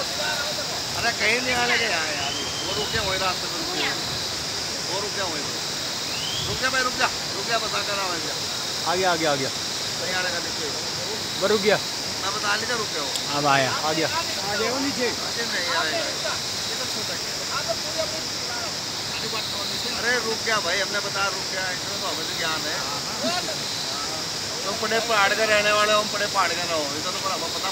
अरे कहीं नहीं आने के यहाँ यार। वो रुक गया वही रास्ते पे वो रुक गया वहीं रुक जा भाई रुक जा रुक जा बता कर रहा भैया आ गया आ गया आ गया। कहीं आने का नीचे वो रुक गया। मैं बता नहीं था रुक गया वो। अब आया आ गया। आ गया वो नीचे। अरे नहीं आएगा तो अरे रुक गया भाई हमने बता रुक गया इतना तो हमें तो ज्ञान है। हाँ, हाँ। तुम बड़े पहाड़ के रहने वाले हम बड़े पहाड़ के ना हो। इतना तो पर हमें पता